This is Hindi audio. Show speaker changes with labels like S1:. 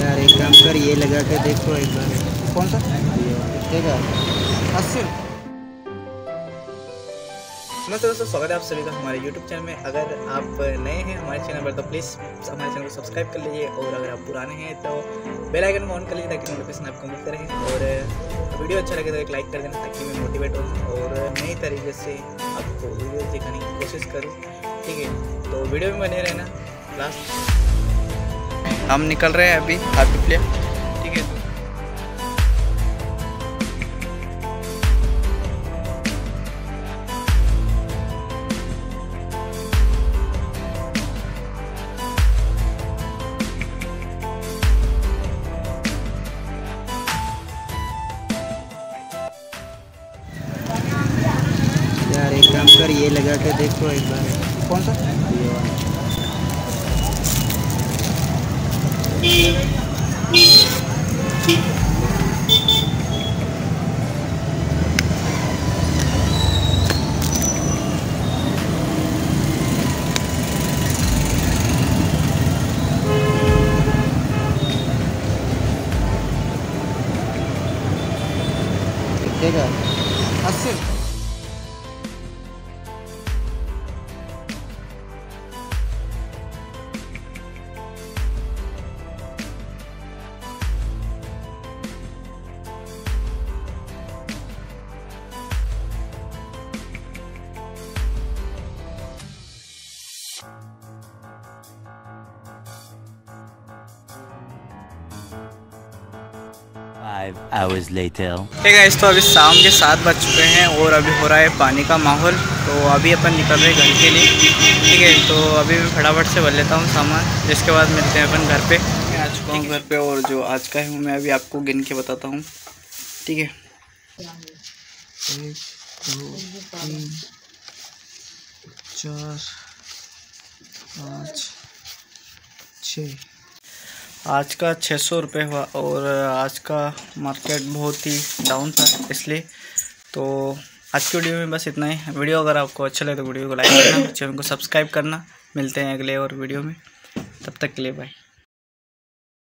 S1: यार एक काम कर ये लगा के देखो एक बार।
S2: कौन सा?
S1: है
S2: अस्सी
S3: नमस्ते दोस्तों, स्वागत है आप सभी का हमारे YouTube चैनल में। अगर आप नए हैं हमारे चैनल पर तो प्लीज़ हमारे चैनल को सब्सक्राइब कर लीजिए। और अगर आप पुराने हैं तो बेल आइकन को ऑन कर लीजिए, ताकि नोटिफिकेशन आपको मिलते रहे। और वीडियो अच्छा लगे तो एक लाइक कर देना, ताकि मैं मोटिवेट हूँ। और नई तरीके से आपको वीडियो दिखाने की कोशिश करूँ। ठीक है? तो वीडियो में बने रहना। लास्ट
S2: हम निकल रहे हैं अभी हैप्पी प्ले। ठीक है।
S1: यार एक काम कर ये लगा के देखो एक बार।
S2: कौन सा?
S1: है
S2: अस्सी
S4: Five hours later.
S2: ठीक है इस तो अभी शाम के सात बज चुके हैं और अभी हो रहा है पानी का माहौल तो अभी अपन निकल रहे हैं घर के लिए। ठीक है तो अभी मैं फटाफट से भर लेता हूँ सामान जिसके बाद मिलते हैं अपन घर पे। मैं आ चुका हूँ घर पे और जो आज का है वो मैं अभी आपको गिन के बताता हूँ। ठीक है। एक दो तीन चार पाँच छः। आज का छः सौ रुपये हुआ और आज का मार्केट बहुत ही डाउन था, इसलिए। तो आज की वीडियो में बस इतना ही। वीडियो अगर आपको अच्छा लगे तो वीडियो को लाइक करना, चैनल को सब्सक्राइब करना। मिलते हैं अगले और वीडियो में। तब तक के लिए बाय